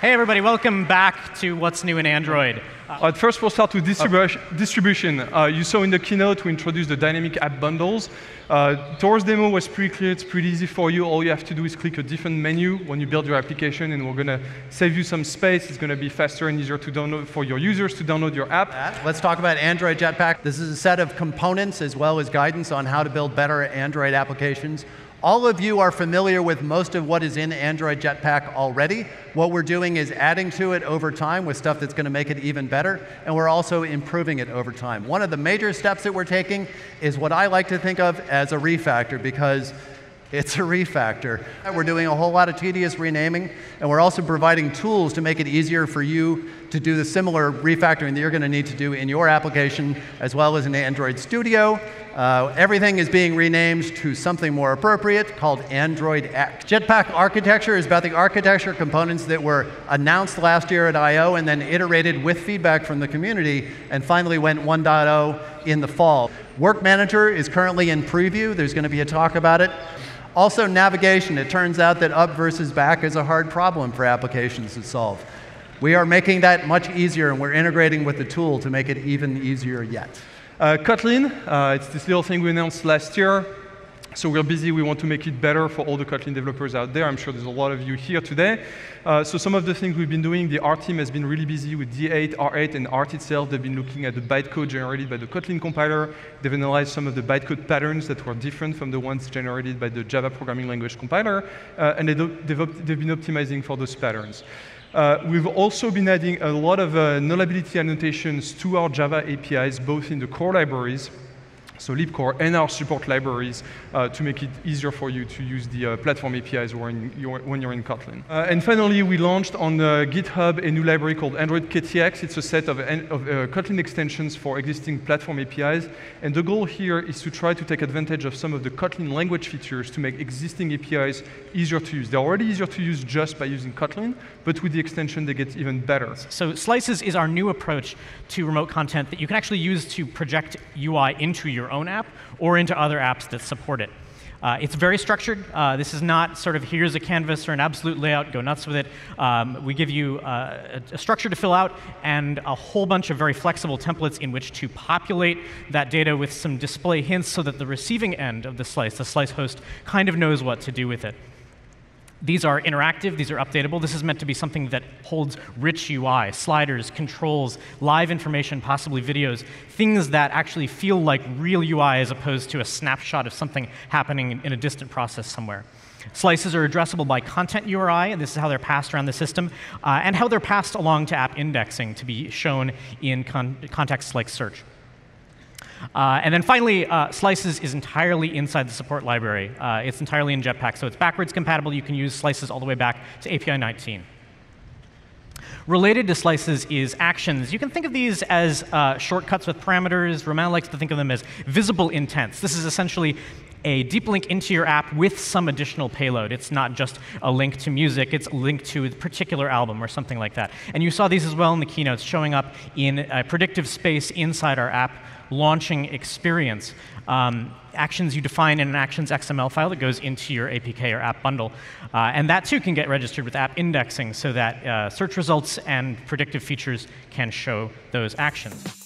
Hey, everybody, welcome back to What's New in Android. Uh, At first, we'll start with distribution. distribution. Uh, you saw in the keynote we introduced the dynamic app bundles. Uh, Tor's demo was pretty clear. It's pretty easy for you. All you have to do is click a different menu when you build your application, and we're going to save you some space. It's going to be faster and easier to download for your users to download your app. Let's talk about Android Jetpack. This is a set of components as well as guidance on how to build better Android applications. All of you are familiar with most of what is in Android Jetpack already. What we're doing is adding to it over time with stuff that's going to make it even better, and we're also improving it over time. One of the major steps that we're taking is what I like to think of as a refactor because it's a refactor. We're doing a whole lot of tedious renaming, and we're also providing tools to make it easier for you to do the similar refactoring that you're going to need to do in your application, as well as in Android Studio. Uh, everything is being renamed to something more appropriate called Android X. Jetpack architecture is about the architecture components that were announced last year at I.O. and then iterated with feedback from the community, and finally went 1.0 in the fall. Work Manager is currently in preview. There's going to be a talk about it. Also, navigation. It turns out that up versus back is a hard problem for applications to solve. We are making that much easier, and we're integrating with the tool to make it even easier yet. Uh, Kotlin, uh, it's this little thing we announced last year. So we're busy. We want to make it better for all the Kotlin developers out there. I'm sure there's a lot of you here today. Uh, so some of the things we've been doing, the art team has been really busy with D8, R8, and art itself. They've been looking at the bytecode generated by the Kotlin compiler. They've analyzed some of the bytecode patterns that were different from the ones generated by the Java programming language compiler, uh, and they they've, they've been optimizing for those patterns. Uh, we've also been adding a lot of uh, nullability annotations to our Java APIs, both in the core libraries so libcore and our support libraries uh, to make it easier for you to use the uh, platform APIs when you're, when you're in Kotlin. Uh, and finally, we launched on GitHub a new library called Android KTX. It's a set of, of uh, Kotlin extensions for existing platform APIs. And the goal here is to try to take advantage of some of the Kotlin language features to make existing APIs easier to use. They're already easier to use just by using Kotlin, but with the extension, they get even better. So Slices is our new approach to remote content that you can actually use to project UI into your own app or into other apps that support it. Uh, it's very structured. Uh, this is not sort of here's a canvas or an absolute layout, go nuts with it. Um, we give you uh, a, a, structure to fill out and a whole bunch of very flexible templates in which to populate that data with some display hints so that the receiving end of the slice, the slice host, kind of knows what to do with it. These are interactive, these are updatable. This is meant to be something that holds rich UI, sliders, controls, live information, possibly videos, things that actually feel like real UI as opposed to a snapshot of something happening in a distant process somewhere. Slices are addressable by content URI, and this is how they're passed around the system, uh, and how they're passed along to app indexing to be shown in con contexts like search. Uh, and then finally, uh, Slices is entirely inside the support library. Uh, it's entirely in Jetpack, so it's backwards compatible. You can use Slices all the way back to API 19. Related to slices is actions. You can think of these as uh, shortcuts with parameters. Romain likes to think of them as visible intents. This is essentially a deep link into your app with some additional payload. It's not just a link to music, it's a link to a particular album or something like that. And you saw these as well in the keynotes, showing up in a predictive space inside our app launching experience. Um, actions you define in an actions XML file that goes into your APK or app bundle. Uh, and that too can get registered with app indexing so that uh, search results and predictive features can show those actions.